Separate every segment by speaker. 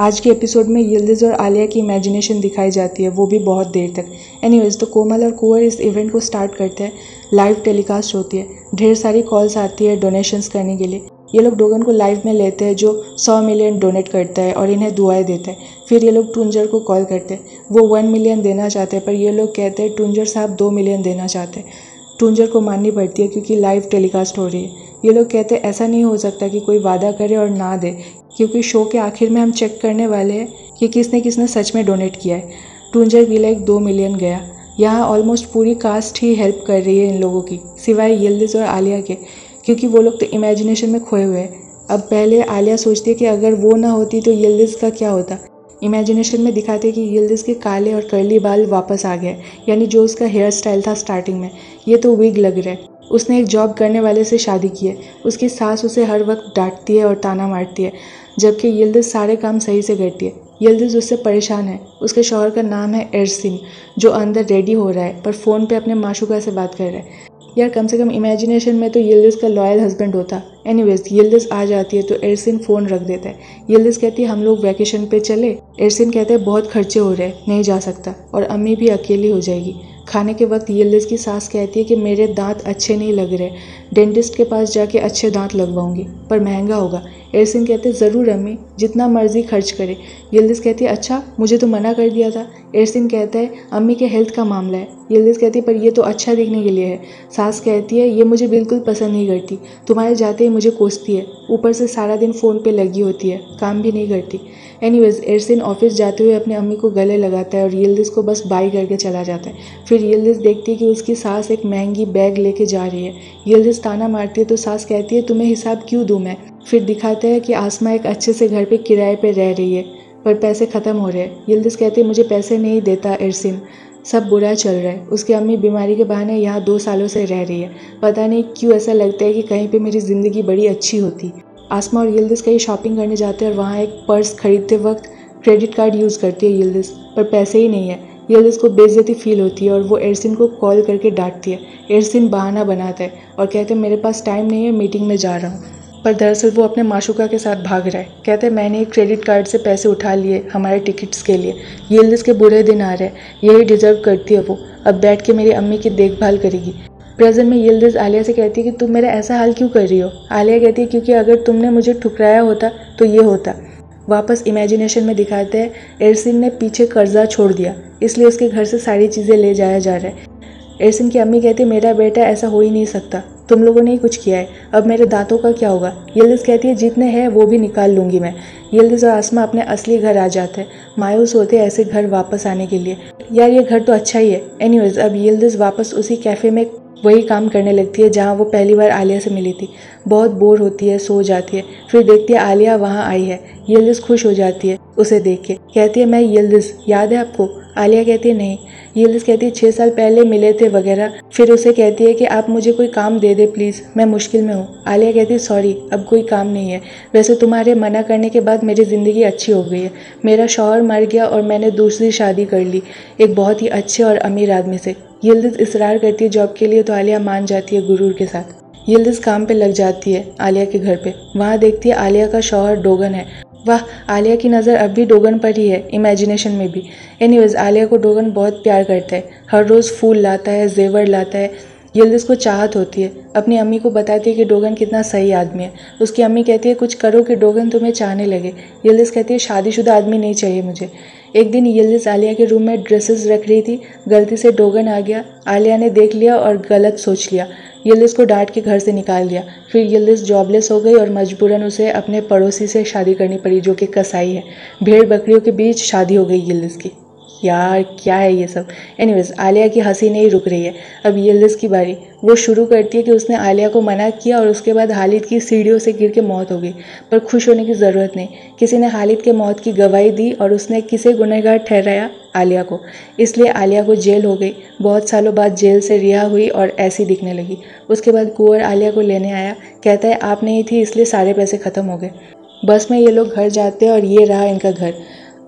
Speaker 1: आज के एपिसोड में यिल्दिज और आलिया की इमेजिनेशन दिखाई जाती है, वो भी बहुत देर तक। एनीवेज तो कोमल और कुंवर इस इवेंट को स्टार्ट करते हैं लाइव टेलीकास्ट होती है। ढेर सारी कॉल्स आती है डोनेशंस करने के लिए। ये लोग डोगन को लाइव में लेते हैं, जो सौ मिलियन डोनेट करता है और इन्हें दुआएँ देता है। फिर ये लोग टूंजर को कॉल करते हैं। वो वन मिलियन देना चाहते हैं, पर ये लोग कहते हैं टूंजर साहब दो मिलियन देना चाहते हैं। टूंजर को माननी पड़ती है, क्योंकि लाइव टेलीकास्ट हो रही है। ये लोग कहते हैं, ऐसा नहीं हो सकता कि कोई वादा करे और ना दे। क्योंकि शो के आखिर में हम चेक करने वाले हैं कि किसने किसने सच में डोनेट किया है। टूंजर भी लाइक दो मिलियन गया। यहाँ ऑलमोस्ट पूरी कास्ट ही हेल्प कर रही है इन लोगों की, सिवाय यिल्दिज और आलिया के, क्योंकि वो लोग तो इमेजिनेशन में खोए हुए हैं। अब पहले आलिया सोचती है कि अगर वो ना होती तो यिल्दिज का क्या होता? इमेजिनेशन में दिखाते कि यिल्दिज के काले और कर्ली बाल वापस आ गए, यानी जो उसका हेयर स्टाइल था स्टार्टिंग में, ये तो विग लग रहा है। उसने एक जॉब करने वाले से शादी की है। उसकी सास उसे हर वक्त डांटती है और ताना मारती है, जबकि यिल्दिज सारे काम सही से करती है। यिल्दिज उससे परेशान है। उसके शोहर का नाम है एरसिन, जो अंदर रेडी हो रहा है, पर फ़ोन पे अपने माशुका से बात कर रहा है। यार, कम से कम इमेजिनेशन में तो यिल्दिज का लॉयल हस्बैंड होता। एनीवेज यिल्दिज आ जाती है तो एरसिन फ़ोन रख देता है। यिल्दिज कहती है, हम लोग वैकेशन पे चले। एरसिन कहते हैं, बहुत खर्चे हो रहे हैं, नहीं जा सकता और अम्मी भी अकेली हो जाएगी। खाने के वक्त यिल्दिज की सास कहती है कि, मेरे दांत अच्छे नहीं लग रहे डेंटिस्ट के पास जाके अच्छे दांत लगवाऊँगी, पर महँगा होगा। एरसिन कहते हैं, ज़रूर अम्मी, जितना मर्ज़ी खर्च करे। यिल्दिज कहती है अच्छा मुझे तो मना कर दिया था। एरसिन कहता है, अम्मी के हेल्थ का मामला है। यिल्दिज कहती है, पर ये तो अच्छा दिखने के लिए है। सास कहती है, ये मुझे बिल्कुल पसंद नहीं करती। तुम्हारे जाते मुझे कोसती है। ऊपर से सारा दिन फ़ोन पे लगी होती है। काम भी नहीं करती। एनीवेज एरसिन ऑफ़िस जाते हुए अपने अम्मी को गले लगाता है और यिल्दिज को बस बाई करके चला जाता है। फिर यिल्दिज देखती है कि उसकी सास एक महँगी बैग लेके जा रही है। यिल्दिज ताना मारती है तो सास कहती है, तुम्हें हिसाब क्यों दूँ मैं? फिर दिखाता है कि आसमा एक अच्छे से घर पे किराए पे रह रही है, पर पैसे ख़त्म हो रहे हैं। यिल्दिज कहती है, मुझे पैसे नहीं देता एरसिन सब बुरा चल रहा है। उसकी अम्मी बीमारी के बहाने यहाँ दो सालों से रह रही है। पता नहीं क्यों ऐसा लगता है कि कहीं पे मेरी ज़िंदगी बड़ी अच्छी होती। आसमा और यिल्दिस कहीं शॉपिंग करने जाते हैं और वहाँ एक पर्स खरीदते वक्त क्रेडिट कार्ड यूज़ करती है यिल्दिस, पर पैसे ही नहीं है। यिल्दिस को बेइज्जती फील होती है और वो एरसिन को कॉल करके डांटती है। एरसिन बहाना बनाता है और कहते हैं, मेरे पास टाइम नहीं है मीटिंग में जा रहा हूँ। पर दरअसल वो अपने माशुका के साथ भाग रहा है। कहते हैं, मैंने क्रेडिट कार्ड से पैसे उठा लिए हमारे टिकट्स के लिए। यिल्दिस के बुरे दिन आ रहे हैं। यही डिज़र्व करती है वो। अब बैठ के मेरी अम्मी की देखभाल करेगी। प्रेजेंट में यिल्दिज आलिया से कहती है कि, तुम मेरा ऐसा हाल क्यों कर रही हो? आलिया कहती है, क्योंकि अगर तुमने मुझे ठुकराया होता तो ये होता। वापस इमेजिनेशन में दिखाते हैं, एरसिन ने पीछे कर्जा छोड़ दिया, इसलिए उसके घर से सारी चीज़ें ले जाया जा रहा है। एरसिन की अम्मी कहती है, मेरा बेटा ऐसा हो ही नहीं सकता। तुम लोगों ने ही कुछ किया है। अब मेरे दांतों का क्या होगा? यिल्दिज कहती है, जितने हैं, वो भी निकाल लूँगी मैं। यिल्दिज और आसमा अपने असली घर आ जाते हैं। मायूस होते हैं ऐसे घर वापस आने के लिए। यार, ये घर तो अच्छा ही है। एनीवेज अब यिल्दिज वापस उसी कैफ़े में वही काम करने लगती है, जहाँ वो पहली बार आलिया से मिली थी। बहुत बोर होती है, सो जाती है। फिर देखती है, आलिया वहाँ आई है। यिल्दिस खुश हो जाती है। उसे देख। के कहती है, मैं यिल्दिस याद है आपको? आलिया कहती है, नहीं। यिल्दिस कहती है छः साल पहले मिले थे वगैरह। फिर उसे कहती है कि, आप मुझे कोई काम दे दे प्लीज़, मैं मुश्किल में हूँ। आलिया कहती है, सॉरी, अब कोई काम नहीं है। वैसे तुम्हारे मना करने के बाद मेरी ज़िंदगी अच्छी हो गई है। मेरा शौहर मर गया और मैंने दूसरी शादी कर ली, एक बहुत ही अच्छे और अमीर आदमी से। यिल्दिज इसरार करती है जॉब के लिए तो आलिया मान जाती है गुरूर के साथ। यिल्दिज काम पे लग जाती है आलिया के घर पे। वहाँ देखती है आलिया का शौहर डोगन है। वाह, आलिया की नज़र अब भी डोगन पर ही है इमेजिनेशन में भी। एनीवेज आलिया को डोगन बहुत प्यार करता है। हर रोज़ फूल लाता है, जेवर लाता है। यिल्दिज को चाहत होती है। अपनी अम्मी को बताती है कि डोगन कितना सही आदमी है। उसकी अम्मी कहती है, कुछ करो कि डोगन तुम्हें चाहने लगे। यिल्दिज कहती है, शादीशुदा आदमी नहीं चाहिए मुझे। एक दिन यिल्दिज आलिया के रूम में ड्रेसेस रख रही थी। गलती से डोगन आ गया। आलिया ने देख लिया और गलत सोच लिया। यिल्दिज को डांट के घर से निकाल दिया। फिर यिल्दिज जॉबलेस हो गई और मजबूरन उसे अपने पड़ोसी से शादी करनी पड़ी, जो कि कसाई है। भेड़ बकरियों के बीच शादी हो गई यिल्दिज की। यार, क्या है ये सब? एनीवेज आलिया की हँसी नहीं रुक रही है। अब यिल्दिज की बारी। वो शुरू करती है कि उसने आलिया को मना किया और उसके बाद हालिद की सीढ़ियों से गिर के मौत हो गई। पर खुश होने की ज़रूरत नहीं। किसी ने हालिद के मौत की गवाही दी और उसने किसे गुनहगार ठहराया? आलिया को। इसलिए आलिया को जेल हो गई। बहुत सालों बाद जेल से रिहा हुई और ऐसी दिखने लगी। उसके बाद कुंवर आलिया को लेने आया। कहता है, आप नहीं थी, इसलिए सारे पैसे ख़त्म हो गए। बस में ये लोग घर जाते हैं और ये रहा इनका घर।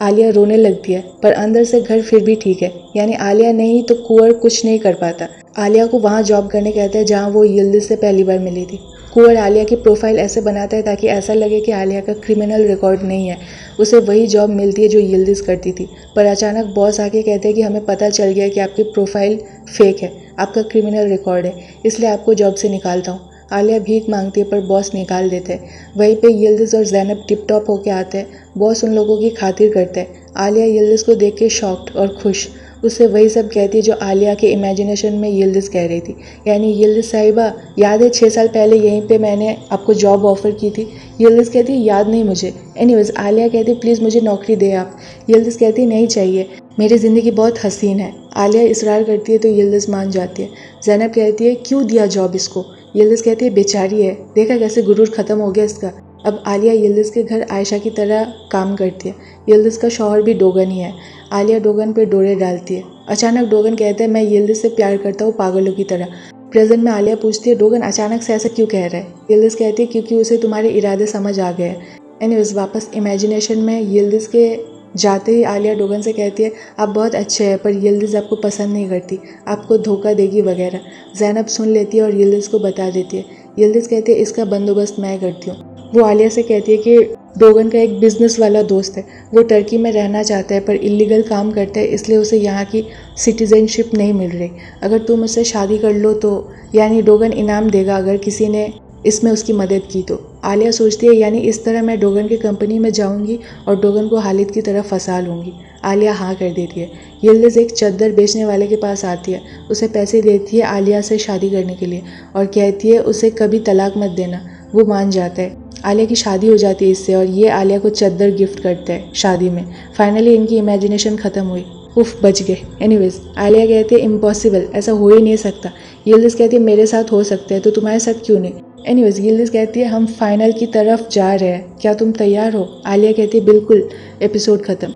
Speaker 1: आलिया रोने लगती है, पर अंदर से घर फिर भी ठीक है। यानी आलिया नहीं तो कुंवर कुछ नहीं कर पाता। आलिया को वहाँ जॉब करने कहते हैं, जहाँ वो यिल्दिज से पहली बार मिली थी। कुंवर आलिया की प्रोफ़ाइल ऐसे बनाता है ताकि ऐसा लगे कि आलिया का क्रिमिनल रिकॉर्ड नहीं है। उसे वही जॉब मिलती है जो यिल्दिस करती थी। पर अचानक बॉस आके कहते हैं कि हमें पता चल गया कि आपकी प्रोफ़ाइल फेक है, आपका क्रिमिनल रिकॉर्ड है, इसलिए आपको जॉब से निकालता हूँ। आलिया भीख मांगती है पर बॉस निकाल देते वहीं पे यिल्दिस और जैनब टिप टॉप होके आते बॉस उन लोगों की खातिर करते आलिया यिल्दिस को देख के शॉक्ड और खुश। उससे वही सब कहती है जो आलिया के इमेजिनेशन में यिल्दिस कह रही थी। यानी यिल्दिस साहिबा, याद है छः साल पहले यहीं पे मैंने आपको जॉब ऑफ़र की थी? यिल्दिस कहती, याद नहीं मुझे। एनीवेज आलिया कहती प्लीज़ मुझे नौकरी दे आप। यिल्दिस कहती, नहीं चाहिए। मेरी ज़िंदगी बहुत हसीन है। आलिया इसरार करती है तो यिल्दिस मान जाती है। जैनब कहती है, क्यों दिया जॉब इसको? यिल्दिस कहती है, बेचारी है। देखा कैसे गुरूर ख़त्म हो गया इसका। अब आलिया यिल्दिस के घर आयशा की तरह काम करती है। यिल्दिस का शौहर भी डोगन ही है। आलिया डोगन पर डोरे डालती है। अचानक डोगन कहते हैं, मैं यिल्दिस से प्यार करता हूँ पागलों की तरह। प्रेजेंट में आलिया पूछती है, डोगन, अचानक से ऐसा क्यों कह रहा है? यिल्दिस कहती है, क्योंकि उसे तुम्हारे इरादे समझ आ गए एनीवेज वापस इमेजिनेशन में यिल्दिस के जाते ही आलिया डोगन से कहती है, आप बहुत अच्छे हैं, पर यिल्दिस आपको पसंद नहीं करती। आपको धोखा देगी वगैरह। जैनब सुन लेती है और यिल्दिस को बता देती है। यिल्दिस कहती है, इसका बंदोबस्त मैं करती हूँ। वो आलिया से कहती है कि, डोगन का एक बिज़नेस वाला दोस्त है। वो टर्की में रहना चाहता है, पर इलीगल काम करता है, इसलिए उसे यहाँ की सिटीजनशिप नहीं मिल रही। अगर तुम उससे शादी कर लो तो यानी डोगन इनाम देगा अगर किसी ने इसमें उसकी मदद की तो। आलिया सोचती है, यानी इस तरह मैं डोगन की कंपनी में जाऊँगी और डोगन को हालिद की तरफ़ फंसा लूँगी। आलिया हाँ कर देती है। यिल्दिज़ एक चद्दर बेचने वाले के पास आती है। उसे पैसे देती है आलिया से शादी करने के लिए और कहती है, उसे कभी तलाक मत देना। वो मान जाता है। आलिया की शादी हो जाती है इससे और ये आलिया को चद्दर गिफ्ट करता है शादी में। फाइनली इनकी इमेजिनेशन ख़त्म हुई। उफ, बच गए। एनीवेज आलिया कहती है इम्पॉसिबल ऐसा हो ही नहीं सकता। यिल्दिस कहती है, मेरे साथ हो सकता है तो तुम्हारे साथ क्यों नहीं? एनीवेज यिल्दिस कहती है, हम फाइनल की तरफ़ जा रहे हैं। क्या तुम तैयार हो? आलिया कहती है, बिल्कुल एपिसोड ख़त्म.